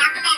Gracias.